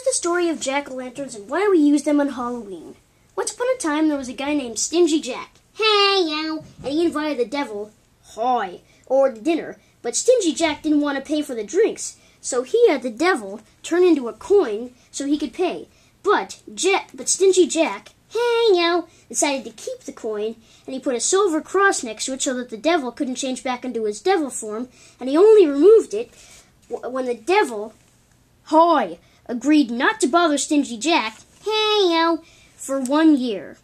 here's the story of jack-o'-lanterns and why we use them on Halloween. Once upon a time, there was a guy named Stingy Jack. Hey, yo! And he invited the devil, hi, over to dinner. But Stingy Jack didn't want to pay for the drinks, so he had the devil turn into a coin so he could pay. But Jack, but Stingy Jack, hey, yo, decided to keep the coin, and he put a silver cross next to it so that the devil couldn't change back into his devil form, and he only removed it when the devil, hi, agreed not to bother Stingy Jack, hey, for one year.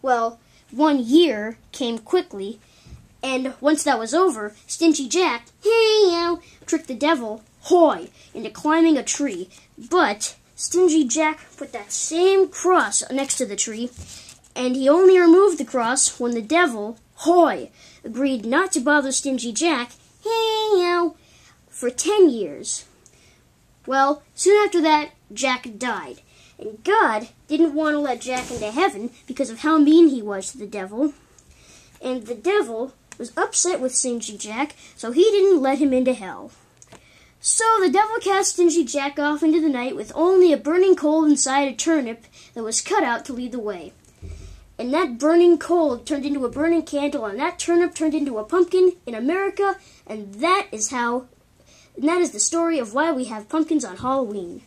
Well, one year came quickly, and once that was over, Stingy Jack, hey, tricked the devil, hoy, into climbing a tree. But Stingy Jack put that same cross next to the tree, and he only removed the cross when the devil, hoy, agreed not to bother Stingy Jack, hey, for ten years. Well, soon after that, Jack died. And God didn't want to let Jack into heaven because of how mean he was to the devil. And the devil was upset with Stingy Jack, so he didn't let him into hell. So the devil cast Stingy Jack off into the night with only a burning coal inside a turnip that was cut out to lead the way. And that burning coal turned into a burning candle, and that turnip turned into a pumpkin in America, and that is how and that is the story of why we have pumpkins on Halloween.